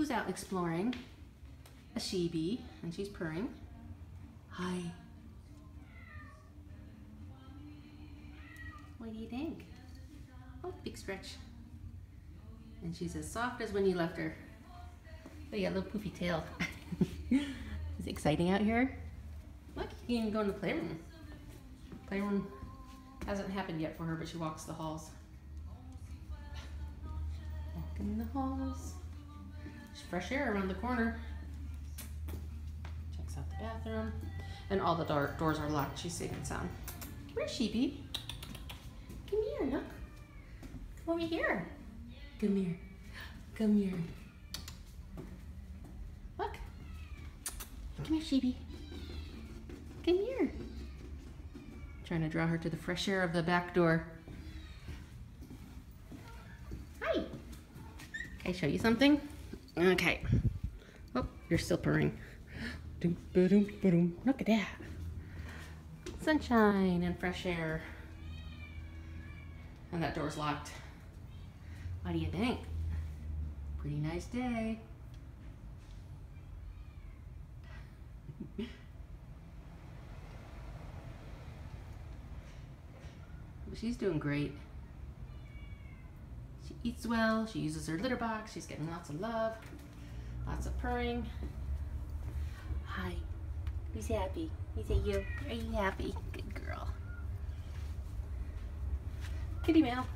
Who's out exploring? A sheepy, and she's purring. Hi. What do you think? Oh, big stretch. And she's as soft as when you left her. Oh yeah, little poofy tail. Is it exciting out here? Look, you can even go in the playroom. Playroom hasn't happened yet for her, but she walks the halls. Walking the halls. There's fresh air around the corner. Checks out the bathroom. And all the door doors are locked. She's safe and sound. Where's Sheepy? Come here, look. Come over here. Come here. Come here. Look. Come here, Sheepy. Come here. Trying to draw her to the fresh air of the back door. Hi. Can I show you something? Okay. Oh, you're still purring. Look at that. Sunshine and fresh air. And that door's locked. What do you think? Pretty nice day. She's doing great. Eats well, she uses her litter box, she's getting lots of love, lots of purring. Hi. Who's happy? Is it you? Are you happy? Good girl. Kitty mail.